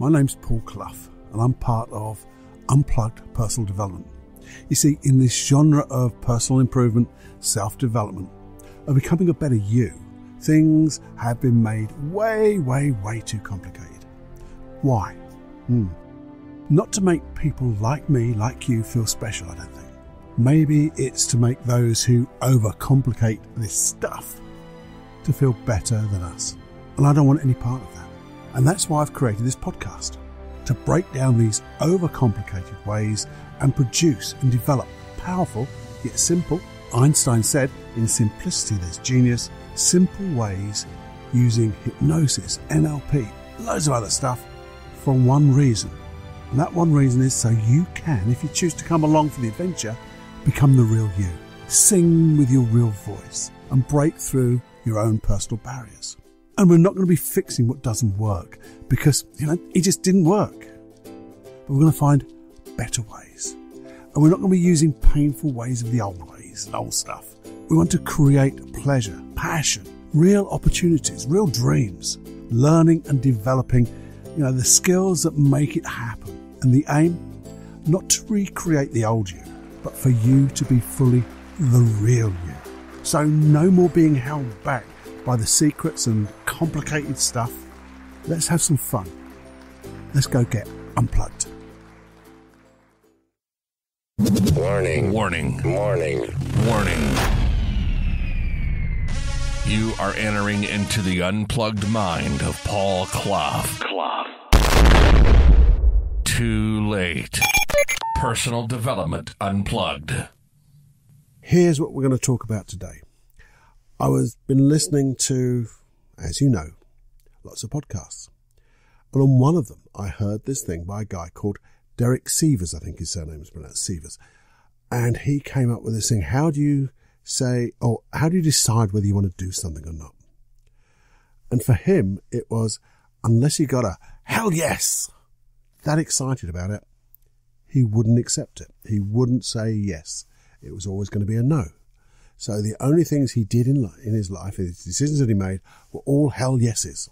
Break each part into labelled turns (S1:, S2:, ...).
S1: My name's Paul Clough, and I'm part of Unplugged Personal Development. You see, in this genre of personal improvement, self development, of becoming a better you, things have been made way, way, way too complicated. Why? Hmm. Not to make people like me, like you, feel special, I don't think. Maybe it's to make those who overcomplicate this stuff to feel better than us. And I don't want any part of that. And that's why I've created this podcast to break down these overcomplicated ways and produce and develop powerful yet simple, Einstein said, in simplicity there's genius, simple ways using hypnosis, NLP, loads of other stuff for one reason. And that one reason is so you can, if you choose to come along for the adventure, become the real you. Sing with your real voice and break through your own personal barriers. And we're not going to be fixing what doesn't work because, you know, it just didn't work. But we're going to find better ways. And we're not going to be using painful ways of the old ways and old stuff. We want to create pleasure, passion, real opportunities, real dreams, learning and developing, you know, the skills that make it happen. And the aim, not to recreate the old you, but for you to be fully the real you. So no more being held back by the secrets and complicated stuff. Let's have some fun. Let's go get unplugged.
S2: Warning.
S3: Warning.
S2: Warning.
S3: Warning. You are entering into the unplugged mind of Paul Clough.
S2: Clough.
S3: Too late. Personal Development Unplugged.
S1: Here's what we're going to talk about today. I was been listening to, as you know, lots of podcasts. And on one of them, I heard this thing by a guy called Derek Sivers, I think his surname is pronounced Sivers. And he came up with this thing. How do you say, or how do you decide whether you want to do something or not? And for him, it was, unless he got a hell yes, that excited about it, he wouldn't accept it. He wouldn't say yes. It was always going to be a no. So the only things he did in, in his life, his decisions that he made, were all hell yeses.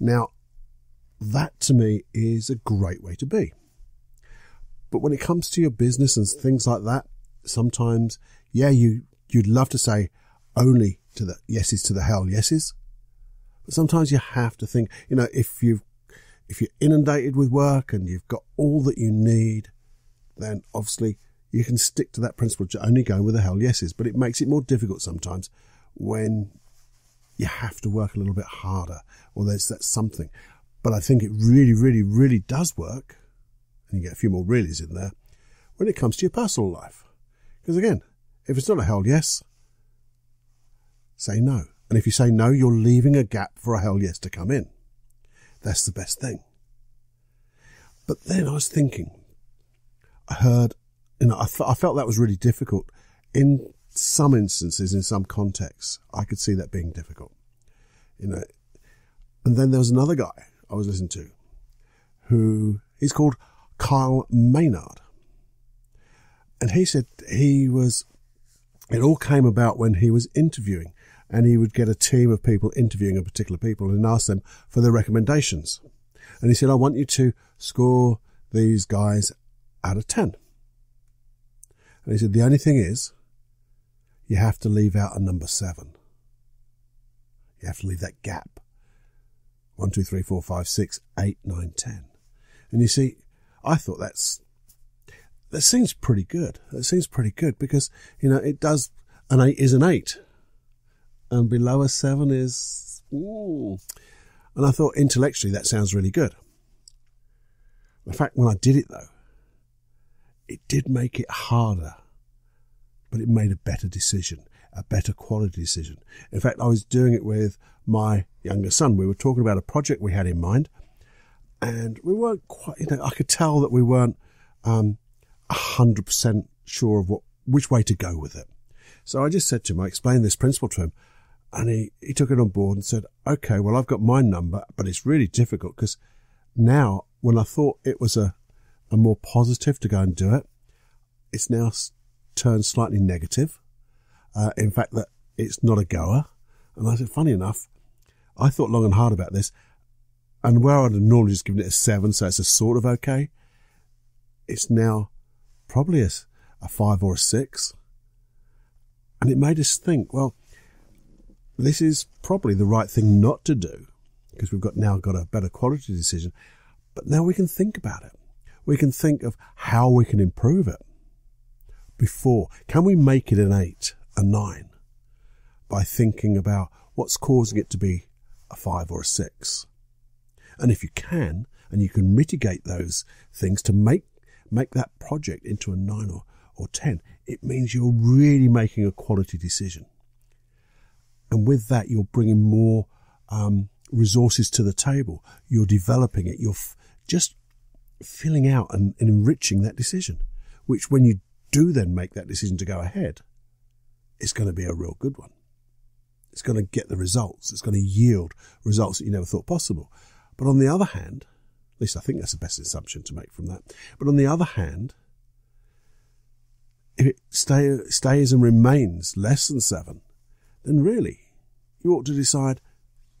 S1: Now, that to me is a great way to be. But when it comes to your business and things like that, sometimes, yeah, you, you'd love to say only to the yeses to the hell yeses. But sometimes you have to think, you know, if you've, if you're inundated with work and you've got all that you need, then obviously you can stick to that principle to only go with the hell yeses. But it makes it more difficult sometimes when you have to work a little bit harder or there's that something. But I think it really, really, really does work. And you get a few more reallys in there when it comes to your personal life. Because again, if it's not a hell yes, say no. And if you say no, you're leaving a gap for a hell yes to come in. That's the best thing. But then I was thinking, I heard, you know, I, felt that was really difficult. In some instances, in some contexts, I could see that being difficult. You know, and then there was another guy I was listening to who he's called Kyle Maynard. And he said he was, it all came about when he was interviewing and he would get a team of people interviewing a particular people and ask them for their recommendations. And he said, I want you to score these guys out of 10. And he said, the only thing is, you have to leave out a number seven. You have to leave that gap. One, two, three, four, five, six, eight, nine, ten. And you see, I thought that's, that seems pretty good. That seems pretty good because, you know, it does, an eight is an eight. And below a seven is, ooh. and I thought intellectually that sounds really good. In fact, when I did it though, it did make it harder, but it made a better decision, a better quality decision. In fact, I was doing it with my younger son. We were talking about a project we had in mind and we weren't quite, you know, I could tell that we weren't, um, a hundred percent sure of what, which way to go with it. So I just said to him, I explained this principle to him and he, he took it on board and said, okay, well, I've got my number, but it's really difficult because now when I thought it was a, a more positive to go and do it, it's now turned slightly negative. Uh, in fact, that it's not a goer. And I said, funny enough, I thought long and hard about this. And where I'd have normally just given it a seven, so it's a sort of okay, it's now probably a, a five or a six. And it made us think, well, this is probably the right thing not to do because we've got now got a better quality decision. But now we can think about it. We can think of how we can improve it. Before, can we make it an eight, a nine by thinking about what's causing it to be a five or a six? And if you can, and you can mitigate those things to make, make that project into a nine or, or 10, it means you're really making a quality decision. And with that, you're bringing more um, resources to the table. You're developing it. You're just filling out and, and enriching that decision, which when you do then make that decision to go ahead, it's going to be a real good one. It's going to get the results. It's going to yield results that you never thought possible. But on the other hand, at least I think that's the best assumption to make from that. But on the other hand, if it stay, stays and remains less than seven, then really you ought to decide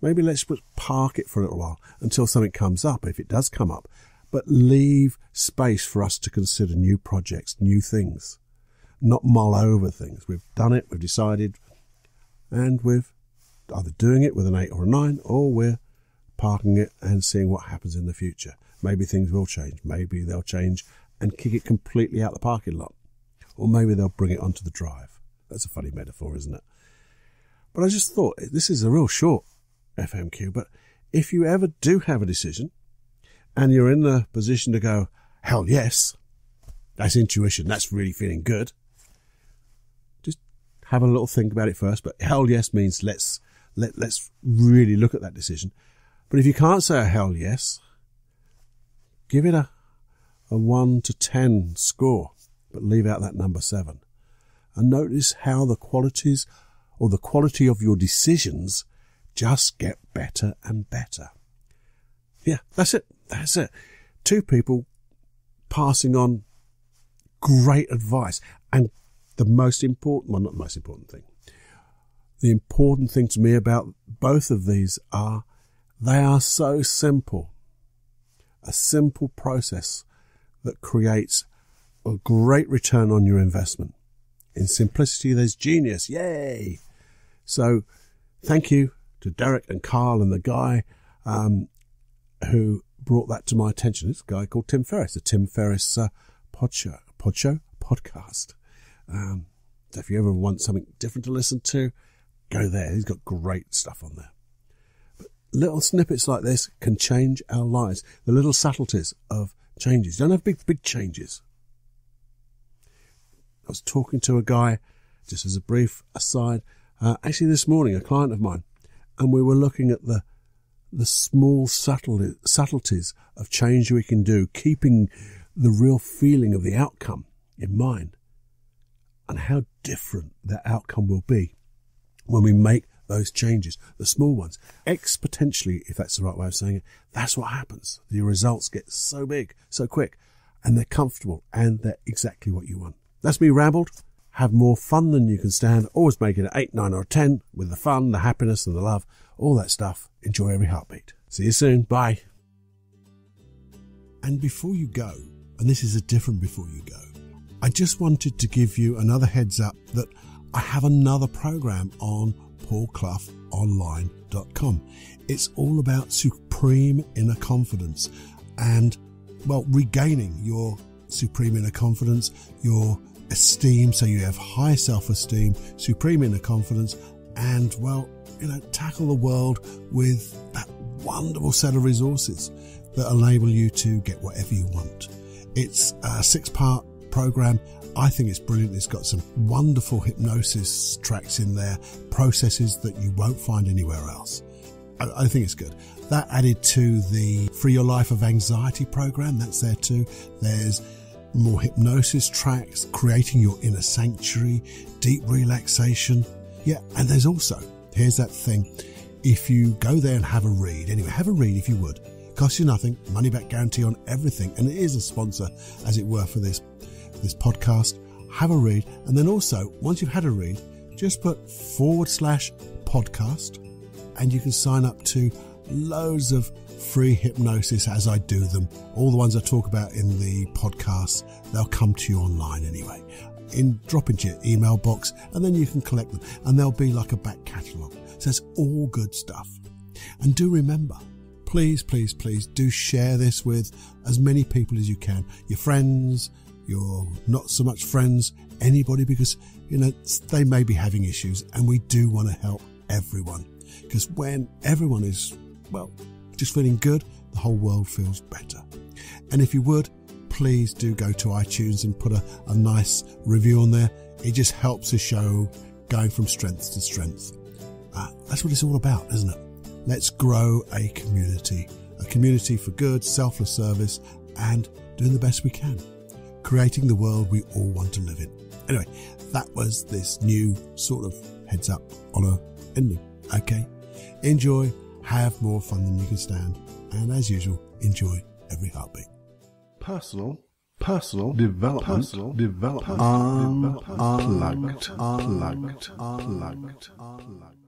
S1: maybe let's just park it for a little while until something comes up, if it does come up, but leave space for us to consider new projects, new things, not mull over things. We've done it, we've decided, and we're either doing it with an eight or a nine, or we're parking it and seeing what happens in the future. Maybe things will change. Maybe they'll change and kick it completely out the parking lot. Or maybe they'll bring it onto the drive. That's a funny metaphor, isn't it? But I just thought this is a real short FMQ. But if you ever do have a decision and you're in the position to go, hell yes, that's intuition. That's really feeling good. Just have a little think about it first. But hell yes means let's, let, let's really look at that decision. But if you can't say a hell yes, give it a, a one to 10 score, but leave out that number seven and notice how the qualities or the quality of your decisions just get better and better. Yeah, that's it. That's it. Two people passing on great advice. And the most important, well, not the most important thing, the important thing to me about both of these are they are so simple. A simple process that creates a great return on your investment. In simplicity, there's genius. Yay! So thank you to Derek and Carl and the guy um, who brought that to my attention. This guy called Tim Ferriss, the Tim Ferriss uh, pod, show, pod show podcast. Um, if you ever want something different to listen to, go there. He's got great stuff on there. But little snippets like this can change our lives. The little subtleties of changes. You don't have big, big changes. I was talking to a guy, just as a brief aside, uh, actually this morning, a client of mine, and we were looking at the the small subtle, subtleties of change we can do, keeping the real feeling of the outcome in mind, and how different that outcome will be when we make those changes, the small ones, exponentially, if that's the right way of saying it. That's what happens. The results get so big, so quick, and they're comfortable, and they're exactly what you want. That's me rambled have more fun than you can stand. Always make it an 8, 9 or 10 with the fun, the happiness and the love, all that stuff. Enjoy every heartbeat. See you soon. Bye. And before you go, and this is a different before you go, I just wanted to give you another heads up that I have another program on paulcloughonline.com. It's all about supreme inner confidence and, well, regaining your supreme inner confidence, your esteem, so you have high self esteem, supreme inner confidence, and well, you know, tackle the world with that wonderful set of resources that enable you to get whatever you want. It's a six part program. I think it's brilliant. It's got some wonderful hypnosis tracks in there, processes that you won't find anywhere else. I, I think it's good. That added to the Free Your Life of Anxiety program, that's there too. There's more hypnosis tracks, creating your inner sanctuary, deep relaxation. Yeah, and there's also, here's that thing. If you go there and have a read, anyway, have a read if you would. Costs you nothing, money back guarantee on everything, and it is a sponsor, as it were, for this this podcast. Have a read, and then also, once you've had a read, just put forward slash podcast, and you can sign up to loads of free hypnosis as I do them. All the ones I talk about in the podcast, they'll come to you online anyway. In drop into your email box and then you can collect them and they'll be like a back catalogue. So it's all good stuff. And do remember, please, please, please do share this with as many people as you can. Your friends, your not so much friends, anybody, because, you know, they may be having issues and we do want to help everyone. Because when everyone is, well, just feeling good, the whole world feels better. And if you would, please do go to iTunes and put a, a nice review on there. It just helps the show going from strength to strength. Uh, that's what it's all about, isn't it? Let's grow a community, a community for good, selfless service, and doing the best we can, creating the world we all want to live in. Anyway, that was this new sort of heads up on a ending. Okay, enjoy, have more fun than you can stand, and as usual, enjoy every heartbeat.
S4: Personal, personal development, personal development, unplugged, um, um, unplugged, um, unplugged, unplugged.